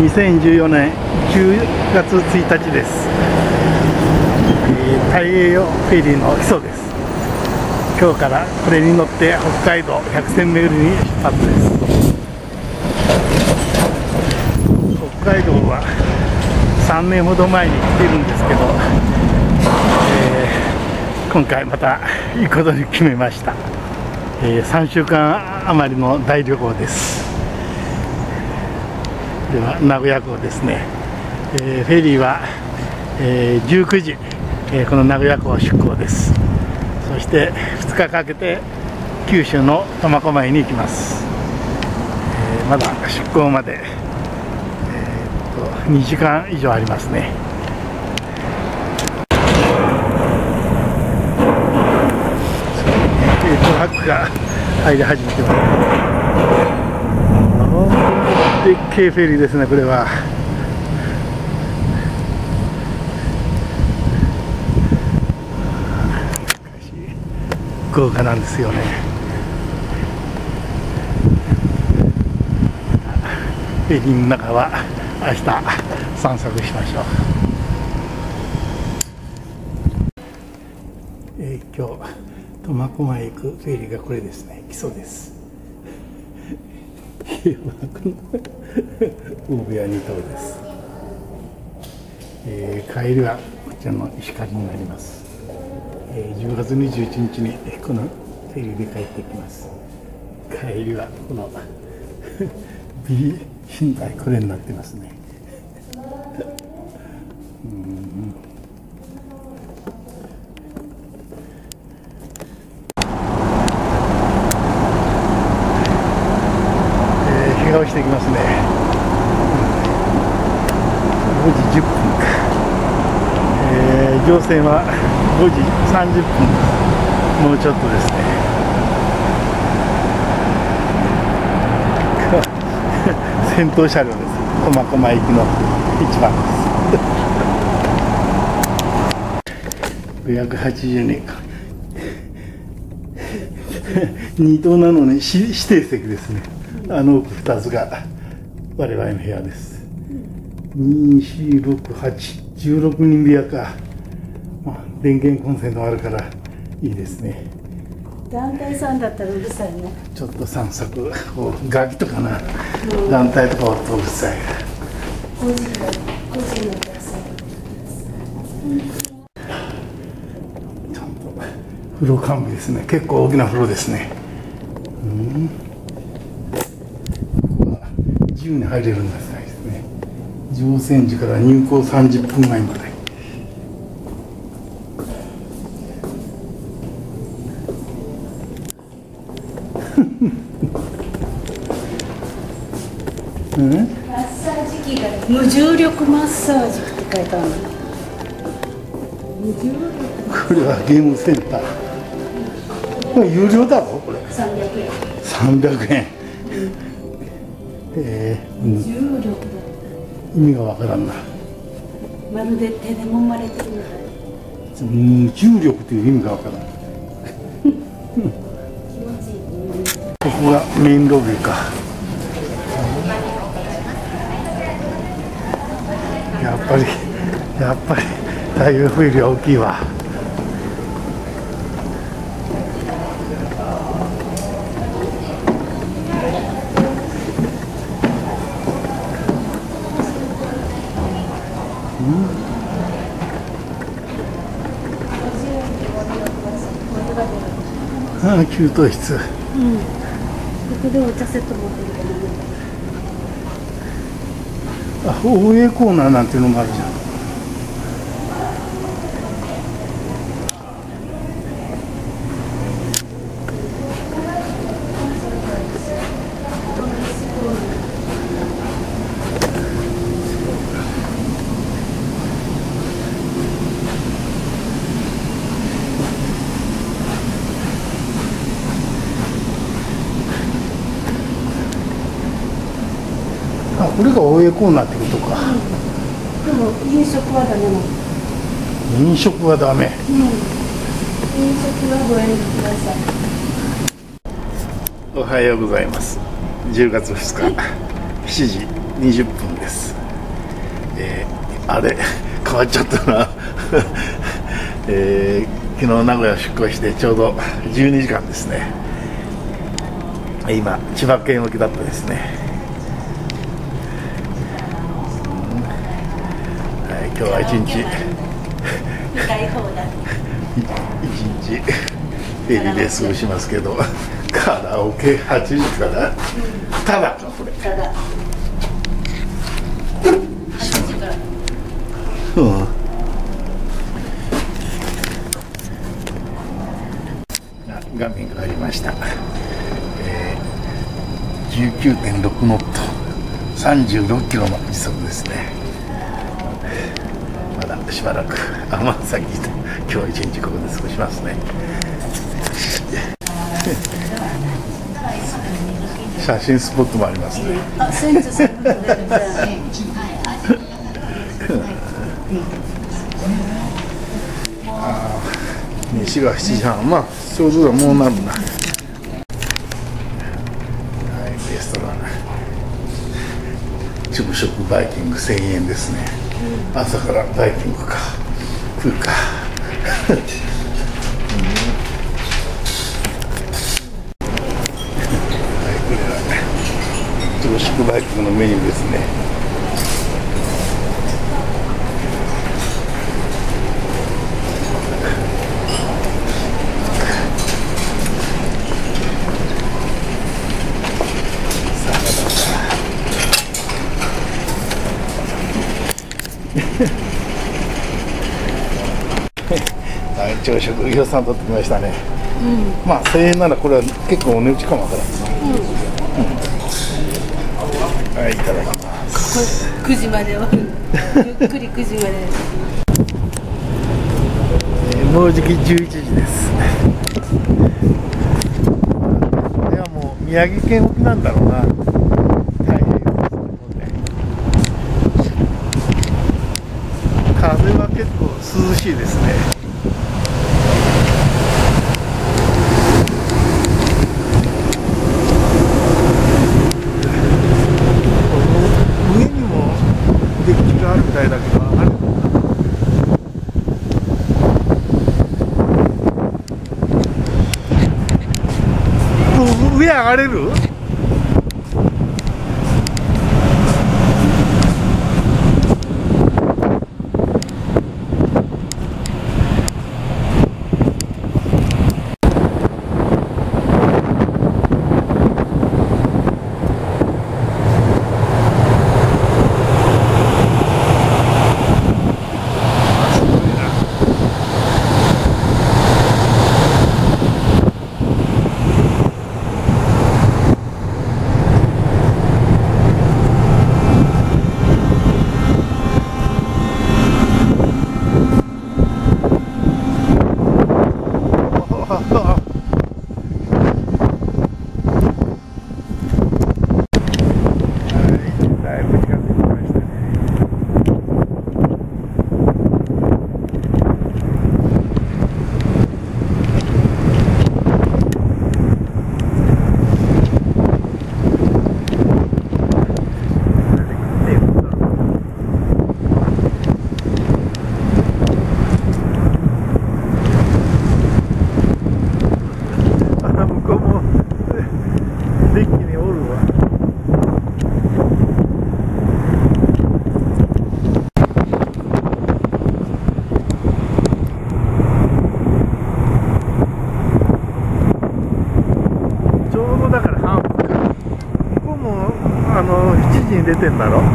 2014年10月1日です、えー、太平洋フェリーの基礎です。今日からこれに乗って北海道百選巡りに出発です。北海道は3年ほど前に来てるんですけど、えー、今回また行くことに決めました、えー、3週間余りの大旅行です。では名古屋港ですね、えー、フェリーは、えー、19時、えー、この名古屋港出港です。そして2日かけて九州の苫小牧に行きます、えまだ出港まで、えー、と2時間以上ありますね。トラックが入り始めてます。でっけえフェリーですねこれは。豪華なんですよね。フェリーの中は明日散策しましょう。えー、今日苫小牧行くフェリーがこれですね。基礎です。大部屋2棟です、えー、帰りはこちらの石狩になります、えー、10月21日にこのフェリーで帰ってきます。帰りはこの B 寝台これになってますねうんがしてきますね。5時10分か、えー、乗船は5時30分。もうちょっとですね。先頭車両です。苫小牧行きの1番です。580年か。2等なのに指定席ですね。あの奥2つが我々の部屋です。246816人部屋か、まあ、電源コンセントがあるからいいですね。団体さんだったらうるさいね。ちょっと散策をガキとかな、うん、団体とかおっとうるさい。個人個人のちゃんと風呂完備ですね。結構大きな風呂ですね。うん自由に入れるんですね。乗船時から入港30分前まで。うん、マッサージ機が無重力マッサージって書いてある無重力これはゲームセンター。有料だろこれ。300円。300円え。ー、うん、重力だ意味がわからんな。まるで手で揉まれてるみたい。無重力という意味がわからん。ここがメインロビーか。やっぱりやっぱり太陽風より大きいわああ給湯室うん。ここでお茶セット持ってるあ大江コーナーなんていうのもあるじゃんあこれが大江コーナーってことか、うん、でも飲食はダメなの？飲食はダメ、うん、飲食はご遠慮ください。おはようございます。10月2日7時20分です、えーあれ？変わっちゃったな、えー昨日名古屋出港してちょうど12時間ですね。今千葉県沖だったですね、今日は一日。一日フェリーで過ごしますけどカラオケ8時から。ただかこれ。ただ。8時からうん。あ画面がありました、えー、19.6ノット。36キロの時速ですねしばらく。尼崎で今日一日ここで過ごしますね。写真スポットもありますね。あ西が7時半。まあちょうどだもうなるな。はいレストラン。昼食バイキング1000円ですね、朝からバイキングか。食うか。はいこれは朝食バイキングのメニューですね。はい、朝食予算取ってきましたね、まあ1000円ならこれは結構お値打ちかもわからん。うん。はいいただきます。9時まで終わるゆっくり9時まで。え ーもうじき11時です。これはもう宮城県沖なんだろうな。風は結構涼しいですてんだろ？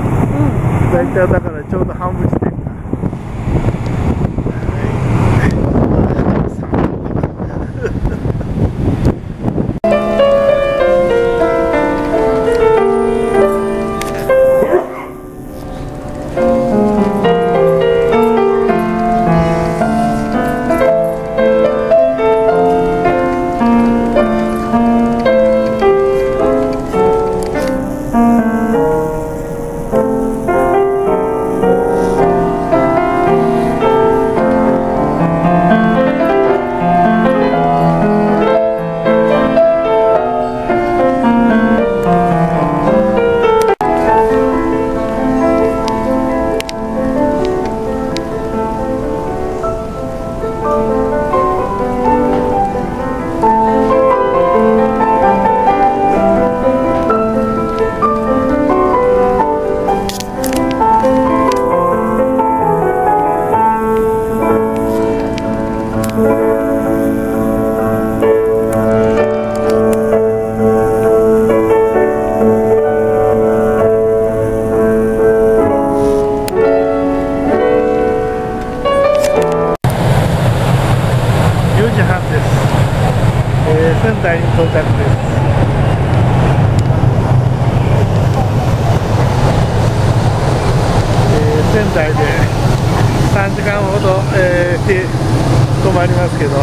泊まりますけど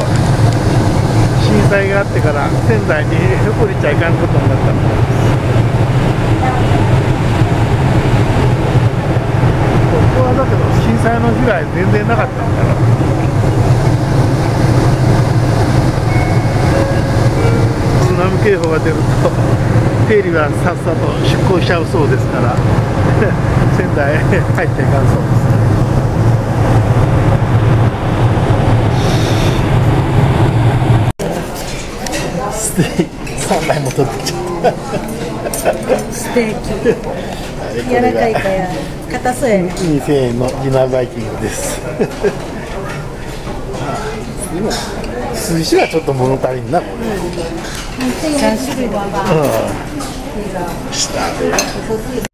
震災があってから仙台に 降りちゃいかんことになった。みたいですここはだけど震災の被害全然なかったのかな津波警報が出るとフェリーはさっさと出港しちゃうそうですから 仙台へ入っちゃいかんそうです。ステーキ。3枚も取ってきちゃったステーキ柔らかいかや硬そうやね2000円のディナーバイキングです寿司はちょっと物足りんなこれ3種類うん下で